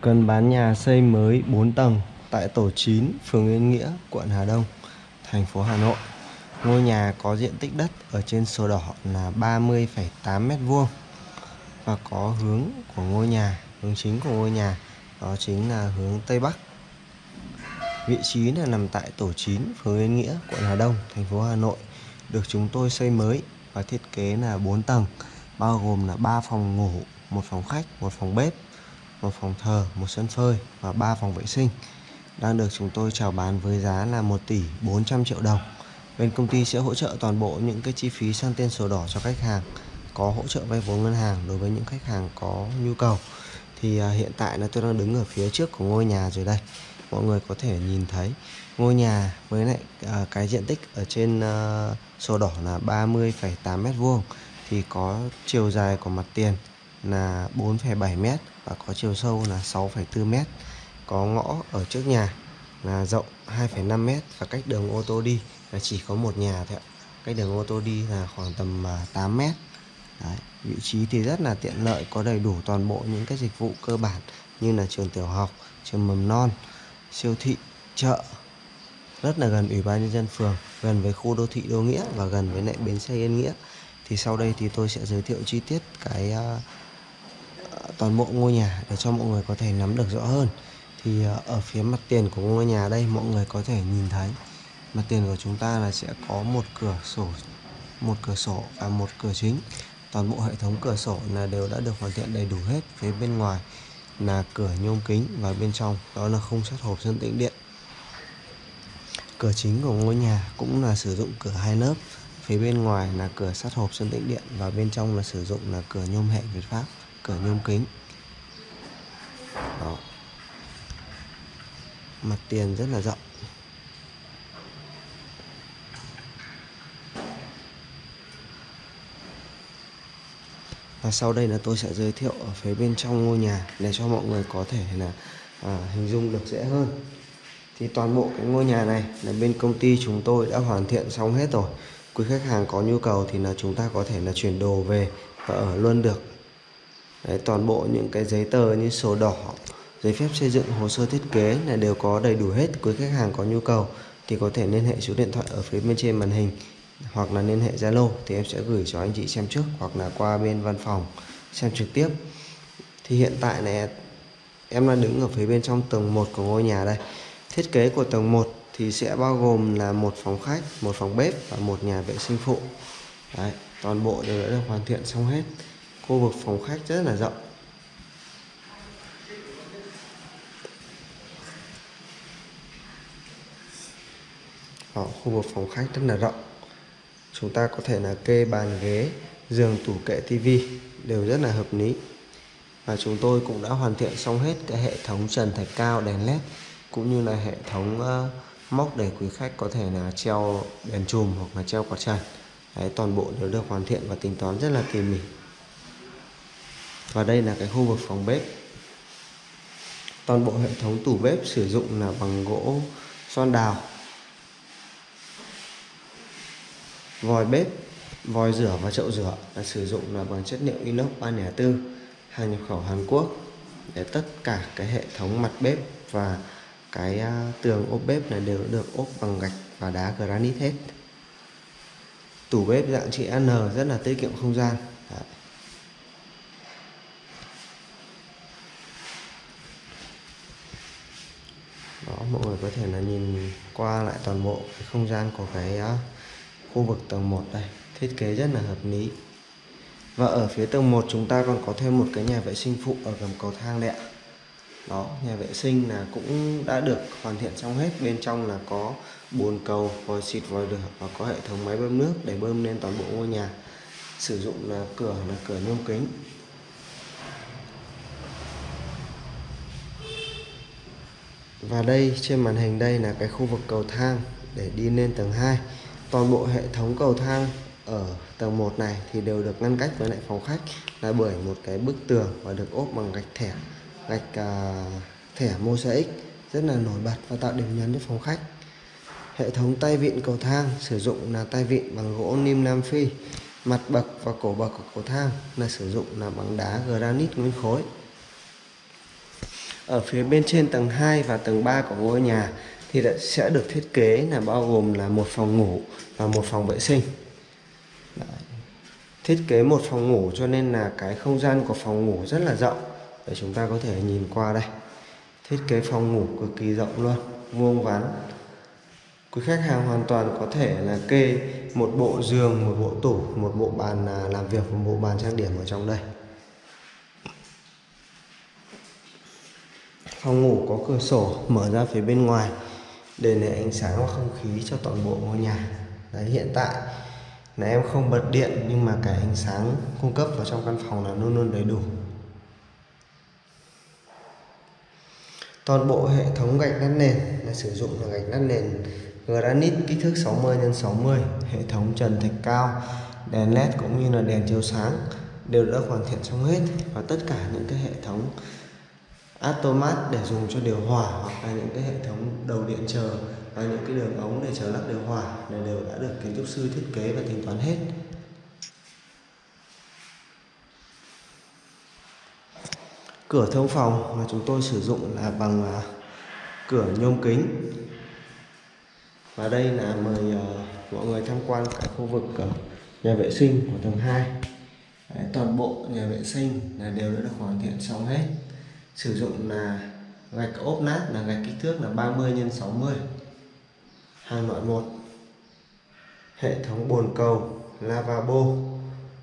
Cần bán nhà xây mới 4 tầng tại tổ 9, phường Yên Nghĩa, quận Hà Đông, thành phố Hà Nội. Ngôi nhà có diện tích đất ở trên sổ đỏ là 30,8 m2 và có hướng của ngôi nhà, hướng chính của ngôi nhà đó chính là hướng Tây Bắc. Vị trí là nằm tại tổ 9, phường Yên Nghĩa, quận Hà Đông, thành phố Hà Nội, được chúng tôi xây mới và thiết kế là 4 tầng, bao gồm là 3 phòng ngủ, một phòng khách, một phòng bếp, một phòng thờ, một sân phơi và 3 phòng vệ sinh đang được chúng tôi chào bán với giá là 1 tỷ 400 triệu đồng. Bên công ty sẽ hỗ trợ toàn bộ những cái chi phí sang tên sổ đỏ cho khách hàng, có hỗ trợ vay vốn ngân hàng đối với những khách hàng có nhu cầu. Thì à, hiện tại là tôi đang đứng ở phía trước của ngôi nhà rồi đây. Mọi người có thể nhìn thấy ngôi nhà với lại à, cái diện tích ở trên à, sổ đỏ là 30,8 m2 thì có chiều dài của mặt tiền là 4,7 m và có chiều sâu là 6,4 m. Có ngõ ở trước nhà là rộng 2,5 m và cách đường ô tô đi là chỉ có một nhà thôi ạ. Cách đường ô tô đi là khoảng tầm à, 8 m. Đấy, vị trí thì rất là tiện lợi, có đầy đủ toàn bộ những cái dịch vụ cơ bản như là trường tiểu học, trường mầm non, siêu thị, chợ. Rất là gần Ủy ban nhân dân phường, gần với khu đô thị Đô Nghĩa và gần với lại bến xe Yên Nghĩa. Thì sau đây thì tôi sẽ giới thiệu chi tiết cái uh, toàn bộ ngôi nhà để cho mọi người có thể nắm được rõ hơn. Thì ờ, ở phía mặt tiền của ngôi nhà đây mọi người có thể nhìn thấy, mặt tiền của chúng ta là sẽ có một cửa sổ, một cửa sổ và một cửa chính. Toàn bộ hệ thống cửa sổ là đều đã được hoàn thiện đầy đủ hết. Phía bên ngoài là cửa nhôm kính và bên trong đó là khung sắt hộp sơn tĩnh điện. Cửa chính của ngôi nhà cũng là sử dụng cửa hai lớp. Phía bên ngoài là cửa sắt hộp sơn tĩnh điện và bên trong là sử dụng là cửa nhôm hệ Việt Pháp cửa nhôm kính. Đó. Mặt tiền rất là rộng. Và sau đây là tôi sẽ giới thiệu ở phía bên trong ngôi nhà để cho mọi người có thể là à, hình dung được dễ hơn. Thì toàn bộ cái ngôi nhà này là bên công ty chúng tôi đã hoàn thiện xong hết rồi. Quý khách hàng có nhu cầu thì là chúng ta có thể là chuyển đồ về và ở luôn được. Đấy, toàn bộ những cái giấy tờ như sổ đỏ giấy phép xây dựng hồ sơ thiết kế là đều có đầy đủ hết. Quý khách hàng có nhu cầu thì có thể liên hệ số điện thoại ở phía bên trên màn hình hoặc là liên hệ Zalo thì em sẽ gửi cho anh chị xem trước hoặc là qua bên văn phòng xem trực tiếp. Thì hiện tại này em đang đứng ở phía bên trong tầng 1 của ngôi nhà đây. Thiết kế của tầng 1 thì sẽ bao gồm là một phòng khách một phòng bếp và một nhà vệ sinh phụ. Đấy, toàn bộ đều đã được hoàn thiện xong hết khu vực phòng khách rất là rộng. Ở khu vực phòng khách rất là rộng. Chúng ta có thể là kê bàn ghế giường tủ kệ tivi đều rất là hợp lý. Và chúng tôi cũng đã hoàn thiện xong hết cái hệ thống trần thạch cao đèn led cũng như là hệ thống uh, móc để quý khách có thể là treo đèn chùm hoặc là treo quạt trần Đấy, toàn bộ đều được hoàn thiện và tính toán rất là tỉ mỉ và đây là cái khu vực phòng bếp. Toàn bộ hệ thống tủ bếp sử dụng là bằng gỗ son đào. Vòi bếp, vòi rửa và chậu rửa là sử dụng là bằng chất liệu inox 304 hàng nhập khẩu Hàn Quốc để tất cả cái hệ thống mặt bếp và cái à, tường ốp bếp này đều được ốp bằng gạch và đá granite hết. Tủ bếp dạng chữ N rất là tiết kiệm không gian. Đấy. Mọi người có thể là nhìn qua lại toàn bộ cái không gian của cái khu vực tầng 1 đây. Thiết kế rất là hợp lý. Và ở phía tầng 1 chúng ta còn có thêm một cái nhà vệ sinh phụ ở gầm cầu thang đấy ạ. Đó, nhà vệ sinh là cũng đã được hoàn thiện xong hết. Bên trong là có bồn cầu, vòi xịt, vòi rửa và có hệ thống máy bơm nước để bơm lên toàn bộ ngôi nhà. Sử dụng là cửa là cửa nhôm kính. Và đây trên màn hình đây là cái khu vực cầu thang để đi lên tầng 2 toàn bộ hệ thống cầu thang ở tầng 1 này thì đều được ngăn cách với lại phòng khách. Là bởi một cái bức tường và được ốp bằng gạch thẻ gạch uh, thẻ mosaic rất là nổi bật và tạo điểm nhấn cho phòng khách. Hệ thống tay vịn cầu thang sử dụng là tay vịn bằng gỗ nim nam phi mặt bậc và cổ bậc của cầu thang là sử dụng là bằng đá granite nguyên khối ở phía bên trên tầng 2 và tầng 3 của ngôi nhà thì sẽ được thiết kế là bao gồm là một phòng ngủ và một phòng vệ sinh. Đấy. thiết kế một phòng ngủ cho nên là cái không gian của phòng ngủ rất là rộng. Để chúng ta có thể nhìn qua đây. Thiết kế phòng ngủ cực kỳ rộng luôn, vuông vắn. Quý khách hàng hoàn toàn có thể là kê một bộ giường, một bộ tủ, một bộ bàn à, làm việc, một bộ bàn trang điểm ở trong đây. Phòng ngủ có cửa sổ mở ra phía bên ngoài để lấy ánh sáng và không khí cho toàn bộ ngôi nhà. Đấy, hiện tại là em không bật điện nhưng mà cái ánh sáng cung cấp vào trong căn phòng là luôn luôn đầy đủ. Toàn bộ hệ thống gạch lát nền là sử dụng là gạch lát nền granite kích thước 60 x 60 hệ thống trần thạch cao, đèn led cũng như là đèn chiếu sáng đều đã hoàn thiện xong hết và tất cả những cái hệ thống automat để dùng cho điều hòa hoặc là những cái hệ thống đầu điện chờ và những cái đường ống để chờ lắp điều hòa này đều đã được kiến trúc sư thiết kế và tính toán hết. Cửa thông phòng mà chúng tôi sử dụng là bằng à, cửa nhôm kính. Và đây là mời uh, mọi người tham quan cái khu vực uh, nhà vệ sinh của tầng 2 Đấy, toàn bộ nhà vệ sinh là đều đã được hoàn thiện xong hết sử dụng là gạch ốp nát, là gạch kích thước là 30 x 60 hàng loại một, hệ thống bồn cầu, lavabo,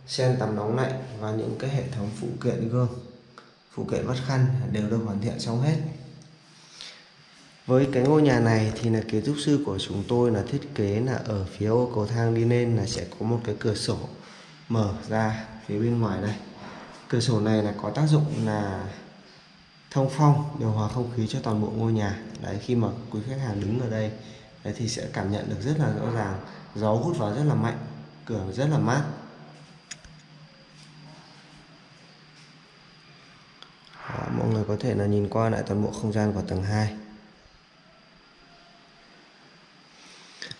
sen tắm nóng lạnh và những cái hệ thống phụ kiện gương, phụ kiện vắt khăn đều được hoàn thiện xong hết. Với cái ngôi nhà này thì là kiến trúc sư của chúng tôi là thiết kế là ở phía ô cầu thang đi lên là sẽ có một cái cửa sổ mở ra phía bên ngoài này. Cửa sổ này là có tác dụng là thông phong điều hòa không khí cho toàn bộ ngôi nhà. Đấy khi mà quý khách hàng đứng ở đây đấy thì sẽ cảm nhận được rất là rõ ràng. Gió hút vào rất là mạnh cửa rất là mát. Đó, mọi người có thể là nhìn qua lại toàn bộ không gian của tầng 2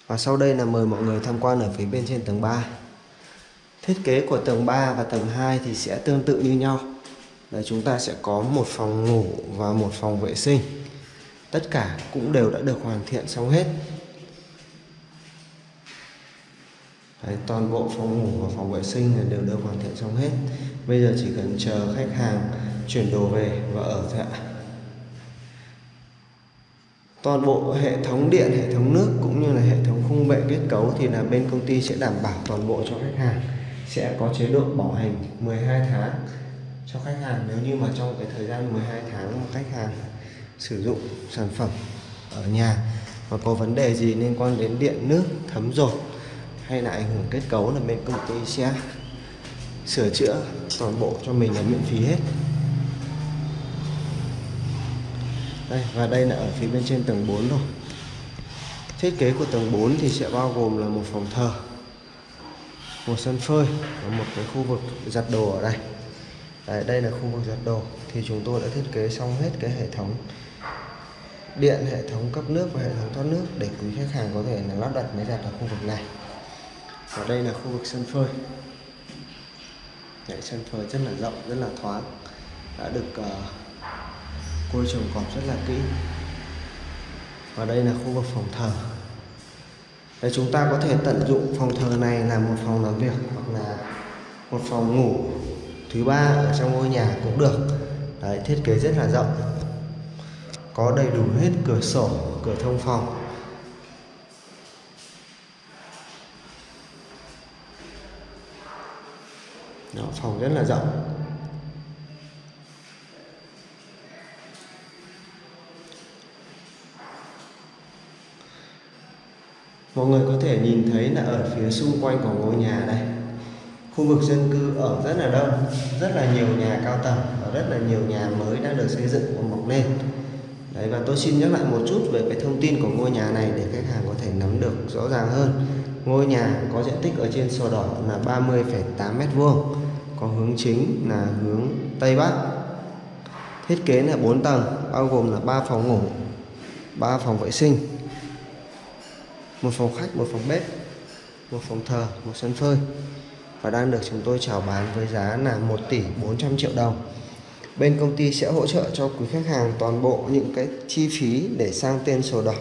Và sau đây là mời mọi người tham quan ở phía bên trên tầng 3 Thiết kế của tầng 3 và tầng 2 thì sẽ tương tự như nhau. Đấy, chúng ta sẽ có một phòng ngủ và một phòng vệ sinh. Tất cả cũng đều đã được hoàn thiện xong hết. Đấy, toàn bộ phòng ngủ và phòng vệ sinh đều được hoàn thiện xong hết. Bây giờ chỉ cần chờ khách hàng chuyển đồ về và ở thôi ạ. Toàn bộ hệ thống điện hệ thống nước cũng như là hệ thống khung bệ kết cấu thì là bên công ty sẽ đảm bảo toàn bộ cho khách hàng. Sẽ có chế độ bảo hành 12 tháng cho khách hàng. Nếu như mà trong cái thời gian 12 tháng mà khách hàng sử dụng sản phẩm ở nhà và có vấn đề gì liên quan đến điện, nước, thấm dột hay là ảnh hưởng kết cấu là bên công ty sẽ sửa chữa toàn bộ cho mình là miễn phí hết. Đây, và đây là ở phía bên trên tầng 4 rồi thiết kế của tầng 4 thì sẽ bao gồm là một phòng thờ, một sân phơi và một cái khu vực giặt đồ ở đây. Đấy, đây là khu vực giặt đồ thì chúng tôi đã thiết kế xong hết cái hệ thống điện hệ thống cấp nước và hệ thống thoát nước để quý khách hàng có thể là lắp đặt máy giặt ở khu vực này. Và đây là khu vực sân phơi. Đấy, sân phơi rất là rộng rất là thoáng. Đã được uh, cô trồng cọp rất là kỹ. Và đây là khu vực phòng thờ. Đấy, chúng ta có thể tận dụng phòng thờ này là một phòng làm việc hoặc là một phòng ngủ thứ ba ở trong ngôi nhà cũng được. Đấy, thiết kế rất là rộng. Có đầy đủ hết cửa sổ cửa thông phòng. Đó, phòng rất là rộng. Mọi người có thể nhìn thấy là ở phía xung quanh của ngôi nhà đây khu vực dân cư ở rất là đông rất là nhiều nhà cao tầng và rất là nhiều nhà mới đã được xây dựng và mọc lên. Đấy, và tôi xin nhắc lại một chút về cái thông tin của ngôi nhà này để khách hàng có thể nắm được rõ ràng hơn. Ngôi nhà có diện tích ở trên sổ đỏ là 30,8 m2 có hướng chính là hướng Tây Bắc. Thiết kế là 4 tầng bao gồm là 3 phòng ngủ 3 phòng vệ sinh một phòng khách một phòng bếp một phòng thờ một sân phơi và đang được chúng tôi chào bán với giá là 1 tỷ 400 triệu đồng. Bên công ty sẽ hỗ trợ cho quý khách hàng toàn bộ những cái chi phí để sang tên sổ đỏ.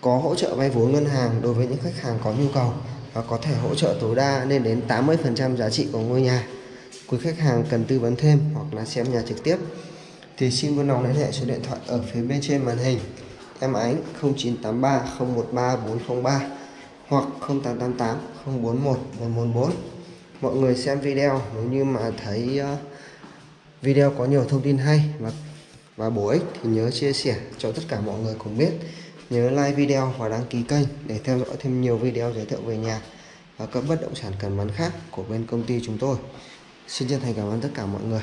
Có hỗ trợ vay vốn ngân hàng đối với những khách hàng có nhu cầu và có thể hỗ trợ tối đa lên đến 80% giá trị của ngôi nhà. Quý khách hàng cần tư vấn thêm hoặc là xem nhà trực tiếp thì xin vui lòng liên hệ số điện thoại ở phía bên trên màn hình. Em ánh 0983 013 403 hoặc 0888 041 114 mọi người xem video, nếu như mà thấy ờ, video có nhiều thông tin hay và và bổ ích thì nhớ chia sẻ cho tất cả mọi người cùng biết. Nhớ like video và đăng ký kênh để theo dõi thêm nhiều video giới thiệu về nhà và các bất động sản cần bán khác của bên công ty chúng tôi. Xin chân thành cảm ơn tất cả mọi người.